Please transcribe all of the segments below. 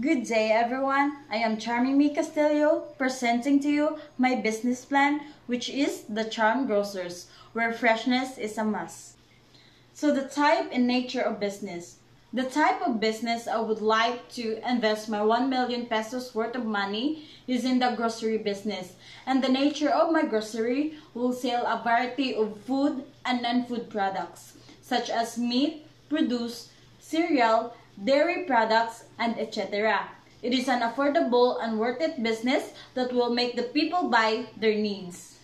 Good day, everyone. I am Charmy Me Castillo, presenting to you my business plan, which is the Charm Grocers, where freshness is a must. So, the type and nature of business. The type of business I would like to invest my 1 million pesos worth of money is in the grocery business. And the nature of my grocery will sell a variety of food and non-food products, such as meat, produce, cereal, dairy products, and etc. It is an affordable and worth it business that will make the people buy their needs.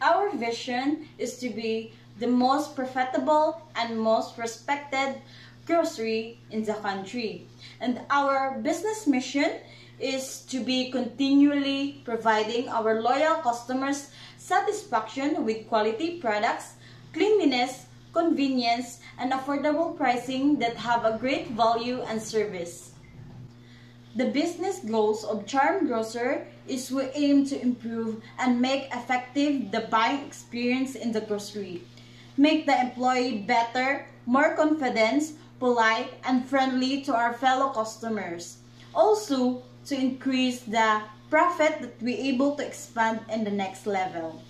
Our vision is to be the most profitable and most respected grocery in the country. And our business mission is to be continually providing our loyal customers satisfaction with quality products, cleanliness, convenience, and affordable pricing that have a great value and service. The business goals of Charm Grocer is we aim to improve and make effective the buying experience in the grocery. Make the employee better, more confident, polite, and friendly to our fellow customers. Also, to increase the profit that we able to expand in the next level.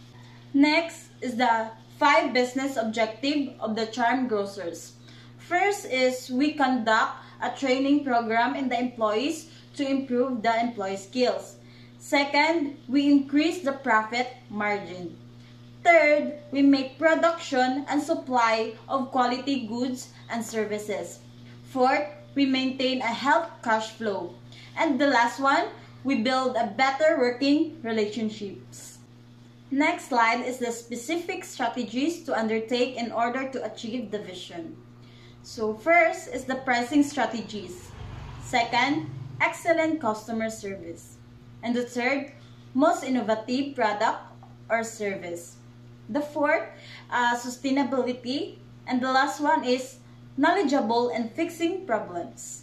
Next is the five business objective of the Charm Grocers. First is we conduct a training program in the employees to improve the employee skills. Second, we increase the profit margin. Third, we make production and supply of quality goods and services. Fourth, we maintain a health cash flow. And the last one, we build a better working relationships. Next slide is the specific strategies to undertake in order to achieve the vision. So first is the pricing strategies. Second, excellent customer service. And the third, most innovative product or service. The fourth, uh, sustainability. And the last one is knowledgeable and fixing problems.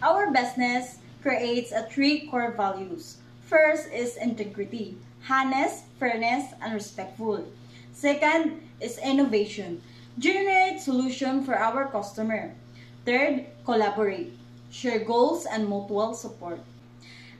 Our business creates a three core values. First is integrity honest, fairness, and respectful. Second is innovation. Generate solution for our customer. Third, collaborate. Share goals and mutual support.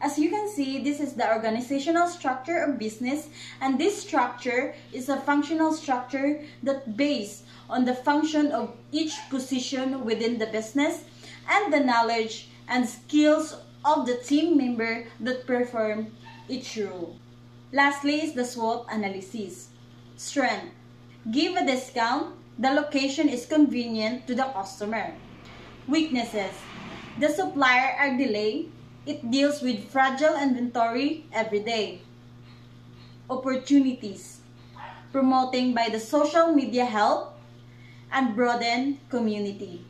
As you can see, this is the organizational structure of business and this structure is a functional structure that based on the function of each position within the business and the knowledge and skills of the team member that perform each role. Lastly is the SWOT analysis. Strength. Give a discount. The location is convenient to the customer. Weaknesses. The supplier are delayed. It deals with fragile inventory every day. Opportunities. Promoting by the social media help and broaden community.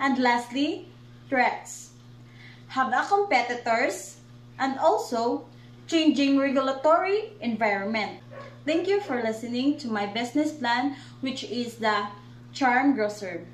And lastly, threats. Have a competitors and also changing regulatory environment. Thank you for listening to my business plan, which is the Charm Grocer.